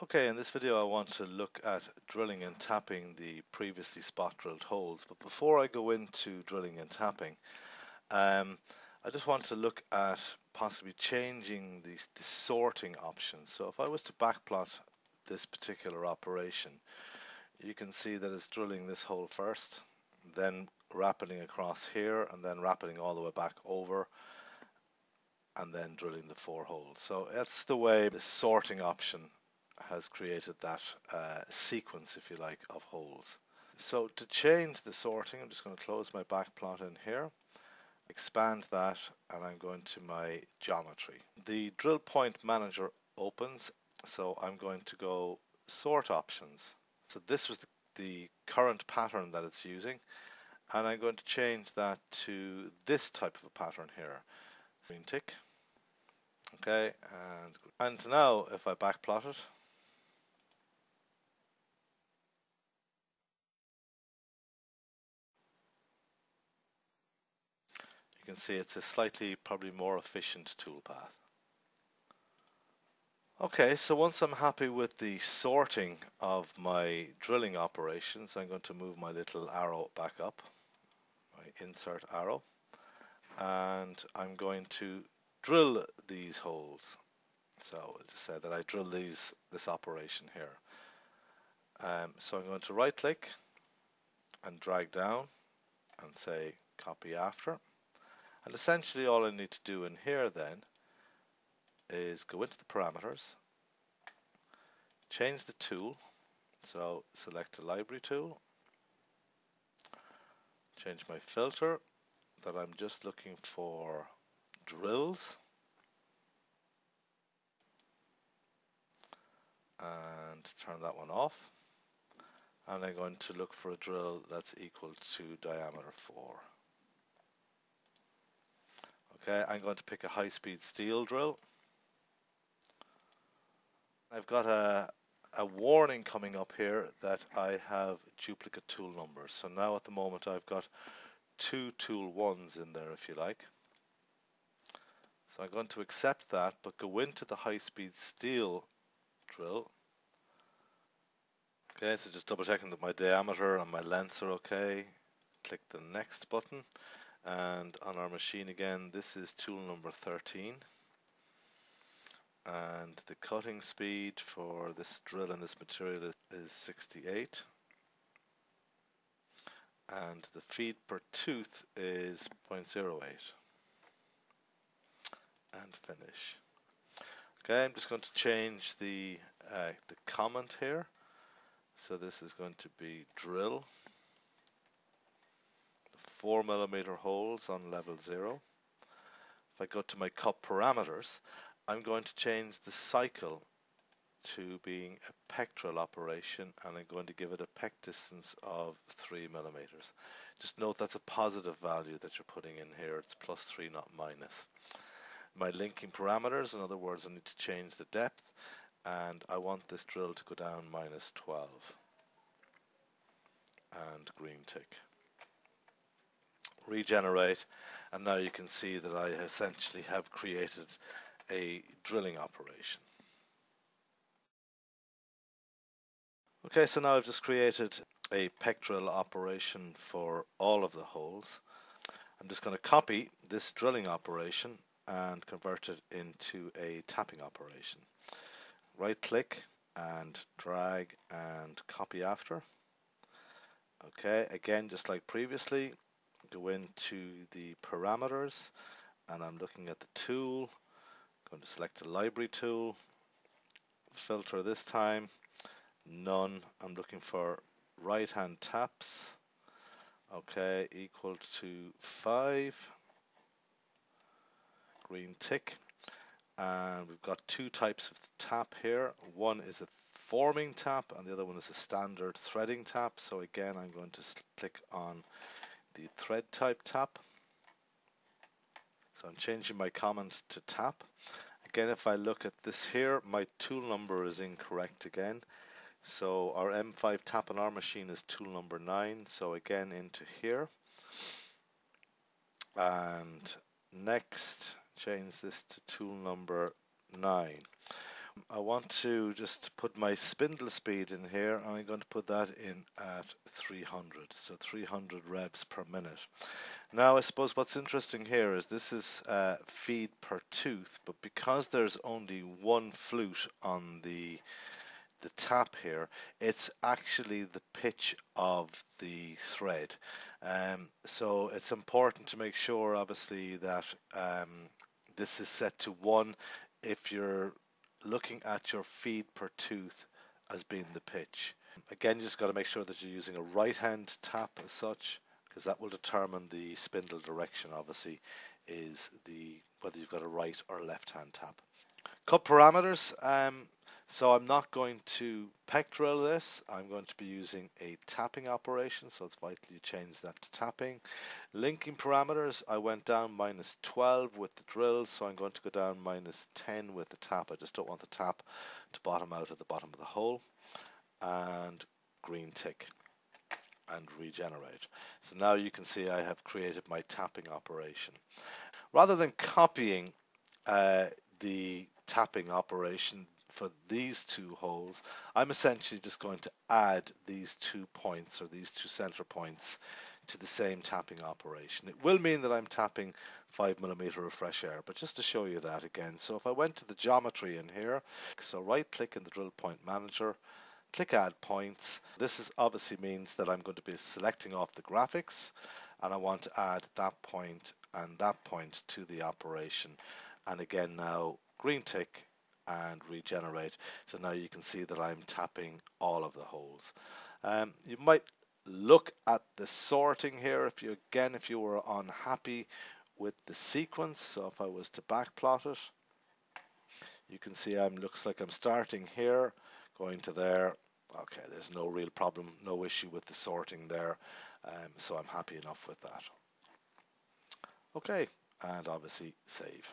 Okay, in this video I want to look at drilling and tapping the previously spot drilled holes. But before I go into drilling and tapping, um, I just want to look at possibly changing the, the sorting option. So if I was to backplot this particular operation, you can see that it's drilling this hole first, then rapiding across here, and then rapiding all the way back over, and then drilling the four holes. So that's the way the sorting option has created that uh, sequence, if you like, of holes. So to change the sorting, I'm just going to close my back plot in here, expand that, and I'm going to my geometry. The drill point manager opens, so I'm going to go sort options. So this was the, the current pattern that it's using, and I'm going to change that to this type of a pattern here. Green tick. Okay, and, and now if I backplot it, can see it's a slightly probably more efficient toolpath. Okay, so once I'm happy with the sorting of my drilling operations, I'm going to move my little arrow back up, my insert arrow, and I'm going to drill these holes. So I'll just say that I drill these this operation here. Um, so I'm going to right click and drag down and say copy after. And essentially all I need to do in here then is go into the parameters, change the tool, so select the library tool, change my filter that I'm just looking for drills and turn that one off and I'm going to look for a drill that's equal to diameter 4. Okay, I'm going to pick a high-speed steel drill. I've got a, a warning coming up here that I have duplicate tool numbers. So now at the moment I've got two tool ones in there if you like. So I'm going to accept that but go into the high-speed steel drill. Okay, so just double checking that my diameter and my lengths are okay. Click the next button and on our machine again this is tool number 13 and the cutting speed for this drill and this material is, is 68 and the feed per tooth is 0.08 and finish. Okay I'm just going to change the uh, the comment here. So this is going to be drill 4 millimeter holes on level 0. If I go to my cut parameters, I'm going to change the cycle to being a peck drill operation and I'm going to give it a peck distance of 3 millimeters. Just note that's a positive value that you're putting in here. It's plus 3, not minus. My linking parameters, in other words, I need to change the depth and I want this drill to go down minus 12 and green tick regenerate and now you can see that I essentially have created a drilling operation. Okay, so now I've just created a peck drill operation for all of the holes. I'm just going to copy this drilling operation and convert it into a tapping operation. Right click and drag and copy after. Okay, again, just like previously, go into the parameters and I'm looking at the tool. I'm going to select the library tool. Filter this time. None. I'm looking for right hand taps. Okay equal to 5 green tick. And we've got two types of tap here. One is a forming tap and the other one is a standard threading tap. So again I'm going to click on the thread type tap. So I'm changing my comment to tap. Again, if I look at this here, my tool number is incorrect again. So our M5 tap on our machine is tool number 9. So again into here. And next, change this to tool number 9. I want to just put my spindle speed in here. And I'm going to put that in at 300 so 300 revs per minute. Now I suppose what's interesting here is this is uh, feed per tooth but because there's only one flute on the the tap here it's actually the pitch of the thread. Um, so it's important to make sure obviously that um, this is set to one. If you're looking at your feed per tooth as being the pitch. Again, you just got to make sure that you're using a right hand tap as such, because that will determine the spindle direction, obviously, is the whether you've got a right or left hand tap. Cut parameters. Um, so I'm not going to peck drill this. I'm going to be using a tapping operation. So it's vital you change that to tapping. Linking parameters, I went down minus 12 with the drill. So I'm going to go down minus 10 with the tap. I just don't want the tap to bottom out at the bottom of the hole. And green tick and regenerate. So now you can see I have created my tapping operation. Rather than copying uh, the tapping operation for these two holes, I'm essentially just going to add these two points or these two center points to the same tapping operation. It will mean that I'm tapping 5 millimeter of fresh air, but just to show you that again. So if I went to the geometry in here, so right click in the drill point manager, click add points. This is obviously means that I'm going to be selecting off the graphics and I want to add that point and that point to the operation. And again now green tick and regenerate. So now you can see that I'm tapping all of the holes. Um, you might look at the sorting here if you again if you were unhappy with the sequence. So if I was to backplot it you can see I'm looks like I'm starting here going to there. Okay there's no real problem no issue with the sorting there. Um, so I'm happy enough with that. Okay and obviously save